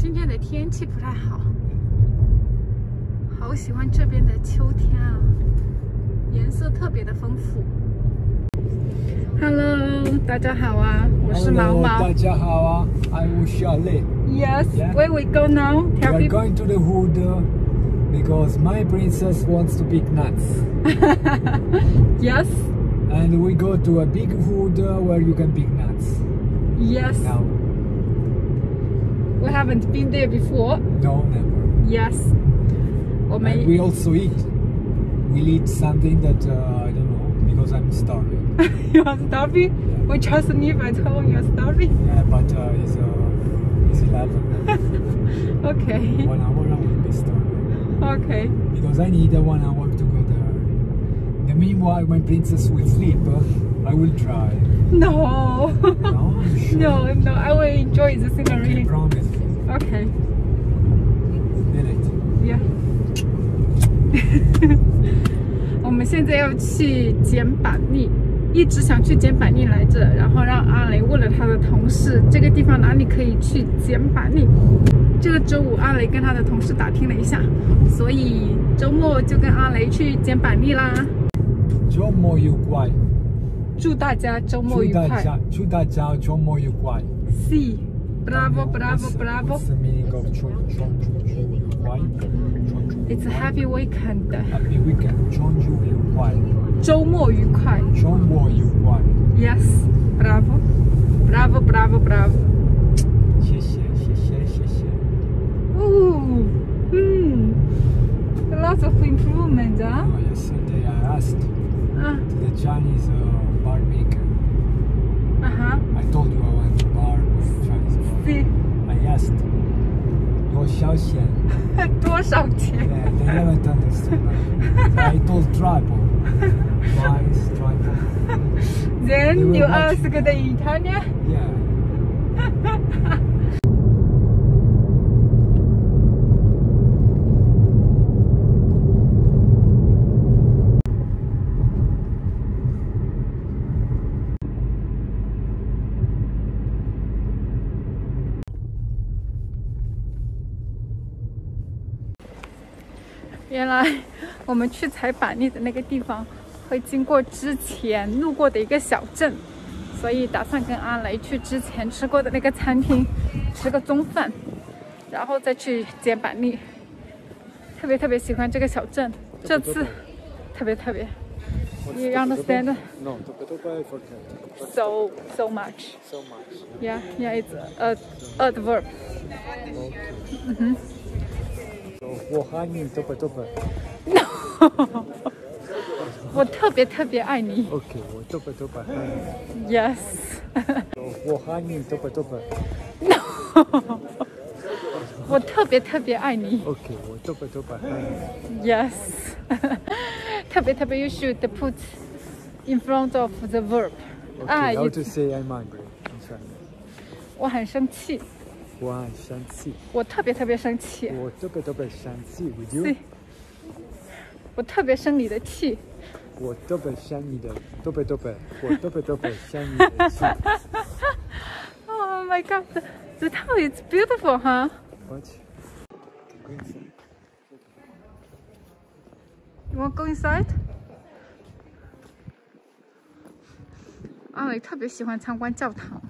今天的天气不太好，好喜欢这边的秋天啊，颜色特别的丰富。Hello，大家好啊，我是毛 Hello，毛大。家好啊，I'm Charlie. Yes, Yeah. where we go now? We Tell are people. going to the wood uh, because my princess wants to pick nuts. Yes, And we go to a big wood uh, where you can pick nuts. yes. Now, We haven't been there before. no, never. Yes. 我们 And we also eat. We'll eat something that uh, I don't know because I'm starving. you are starving. We just me if I tell you are starving. Yeah, but uh, it's, uh, it's 11. Okay. one hour I will be starving. Okay. Because I need uh, one hour to go there. In the meanwhile, my princess will sleep. I will try. No. No, you sure? no, no. I will enjoy the scenery. promise. Okay. It? Yeah. 我们现在要去捡板栗，一直想去捡板栗来着，然后让阿雷问了他的同事，这个地方哪里可以去捡板栗。这个周五阿雷跟他的同事打听了一下，所以周末就跟阿雷去捡板栗啦。周末愉快。祝大家周末愉快。祝大家，祝大家周末愉快。 See, bravo, bravo, What's- bravo. What's the meaning of 周周周周愉快？周周 It's a happy weekend. happy weekend。周周愉快，周末愉快。周末愉快。 Yes, bravo, bravo, bravo, bravo. 谢谢谢谢谢谢。 Ooh, hmm. Lots of improvement, huh? Oh, yesterday I asked Uh, the Chinese uh, bar maker. uh-huh. I told you I went to bar with Chinese bar. See, I asked 多少钱？多少钱？ Yeah, they haven't understood. So I told tribal. Twice, tribal. Then They were you watching. ask the Italian? Yeah. 原来我们去采板栗的那个地方会经过之前路过的一个小镇，所以打算跟阿雷去之前吃过的那个餐厅吃个中饭，然后再去捡板栗。特别特别喜欢这个小镇，这次特别特别。You understand No, topa topa I forget. so so much? So much. Yeah, yeah, it's a adverb. Okay. So, 我喊你 topa topa. 我特别特别爱你。 Okay, 我 topa topa 喊你。 Yes. So, 我喊你 topa topa. 我特别特别爱你。 Okay, 我 topa topa 喊你。 Yes. 特别特别 you should put in front of the verb. Okay, 爱 how 你 to say I'm angry in Chinese? 我很生气， 我很生气。我特别特别生气，我 topa topa 生气 you. 是我特别生你的气。我 topa 生你的 topa topa. 我 topa topa 生你的气。Oh my god, the, the town is beautiful, huh? What? Go inside. You want go inside? 阿伟特别喜欢参观教堂。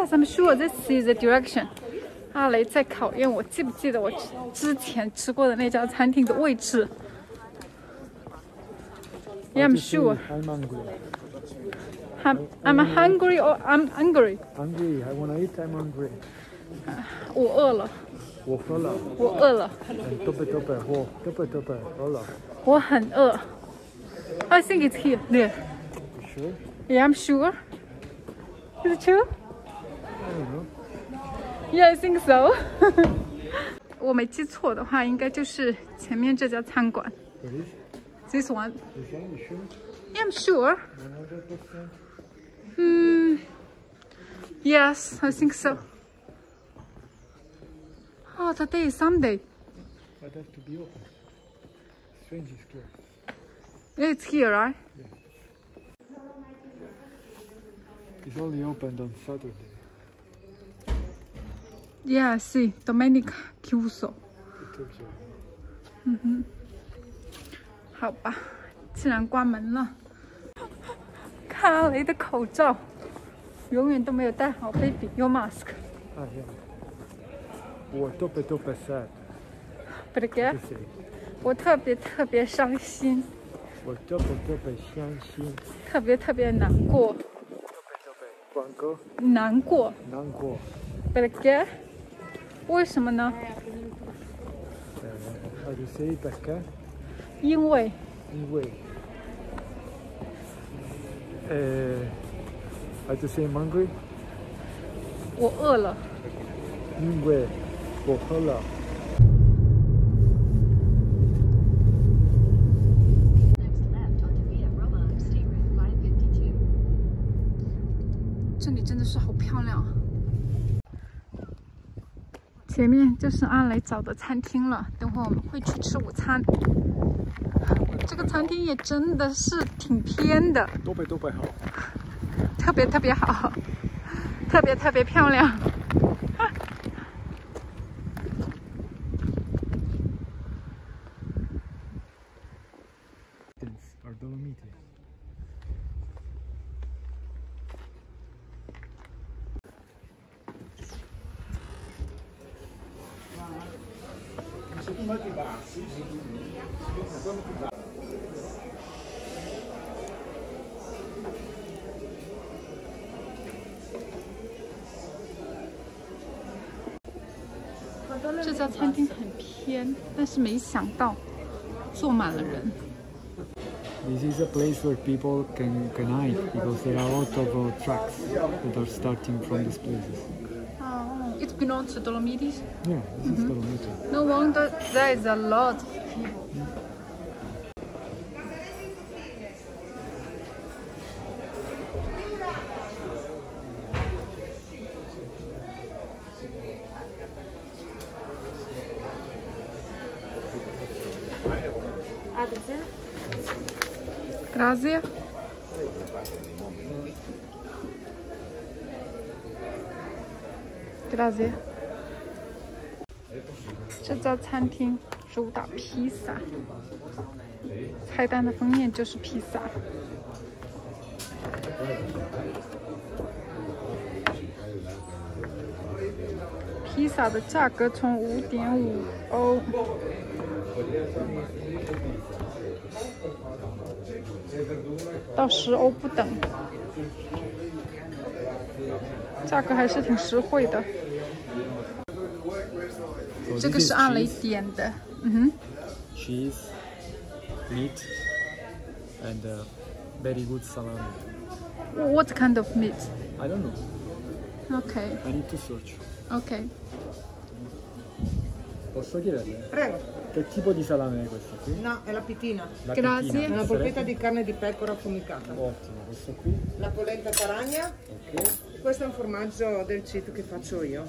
Yes, I'm sure this is the direction. 阿雷在考验我，记不记得我之之前吃过的那家餐厅的位置 Yeah, I'm How to say sure. I'm angry. I'm I'm hungry or I'm angry。 Hungry. I wanna eat. I'm hungry. 我饿了，我喝了。我饿了， And tope tope. Oh, tope tope. 喝了。我很饿。I think it's here. There. You sure? Yeah, I'm sure. Is it true? I don't know. Yeah, I think so. 我没记错的话，应该就是前面这家餐馆。 What is? This one. You sure? You sure? Yeah, I'm sure. 100%. Hmm. Yes, I think so. Oh, today is Sunday. But have to be open. Strange is closed. It's here, right? It's only opened on Saturday. Yeah, see, Dominica, kill so. 嗯哼好吧，竟然关门了。看阿雷的口罩，永远都没有戴好。Baby, your mask. 哎呀，我特别特别 sad. But again, I'm 我特别特别伤心。我特别特别伤心。特别特别难过。难过。But again. 为什么呢？因为，因为，呃，I do say hungry。我饿了。因为，我喝了。这里真的是好漂亮啊！前面就是阿雷找的餐厅了，等会我们会去吃午餐。这个餐厅也真的是挺偏的，Tope tope 好。特别特别好，特别特别漂亮。Grazie. 这家餐厅很偏，但是没想到坐满了人。 This is a place where people can, can hide because there are a lot of uh, trucks that are starting from these places. It belongs to Dolomites. Yeah, this is Dolomiti. No wonder there is a lot. of people. Grazie. 这家餐厅主打披萨，菜单的封面就是披萨。披萨的价格从五点五欧。到十欧不等，价格还是挺实惠的。 So 这 this 个 is 是阿雷 cheese, 点的，嗯 cheese, meat, and uh, very good salami. 哼，What kind of meat? I don't know. Okay, I need to search. okay. Posso chiederle? Prego. Che tipo di salame è questo qui? No, è la pitina. La Grazie. pecchina, È una differente? polpetta di carne di pecora affumicata. Ottimo, questo qui? La polenta taragna. Ok. Questo è un formaggio del CIT che faccio io.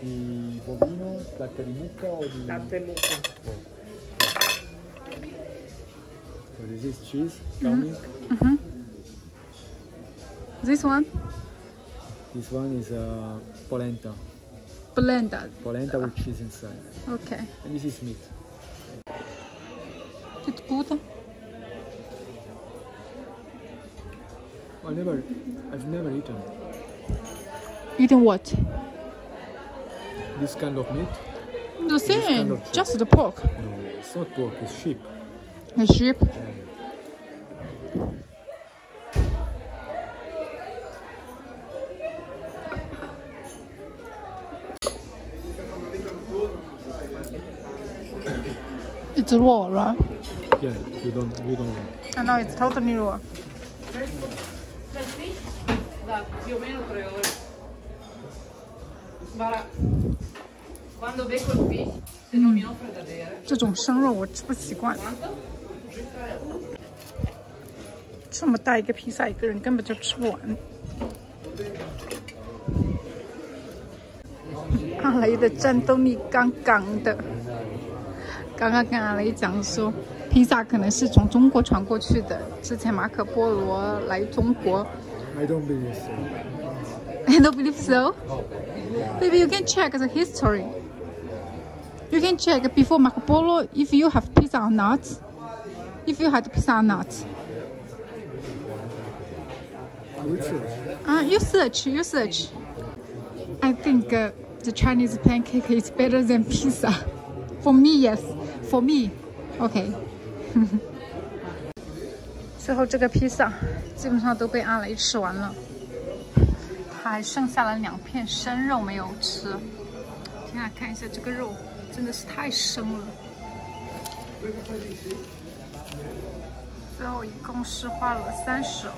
Di bovino, latte di mucca o di... Latte e mucca. So this is cheese, cow milk. This one This one is uh, polenta. blended. Polenta with cheese inside. Okay, And this is meat. it's good. I never, I've never eaten Eating what? This kind of meat? The same, kind of just the pork. No, it's not pork, it's sheep. A sheep? It's raw, right? Yeah, you don't, you don't. I know ah, it's totally raw. Guarda, quando becco il fish, se non mi offre da bere, 这种生肉我吃不习惯。这么大一个披萨，一个人根本就吃不完。阿雷的战斗力杠杠的。刚刚跟阿雷讲说，披萨可能是从中国传过去的。之前马可波罗来中国 I don't believe so. I don't believe so. Maybe you can check the history. You can check before Marco Polo if you have pizza or not. If you had pizza or not. I will search. Uh, you search, you search. I think uh, the Chinese pancake is better than pizza. For me, yes. For me, okay. 最后这个披萨基本上都被阿雷吃完了，他 还剩下了两片生肉没有吃。天啊，看一下这个肉，真的是太生了。最后一共是花了三十欧。